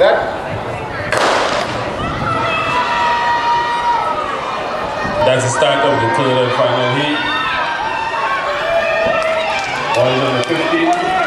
Set. That's the start of the third and final heat. One on 15.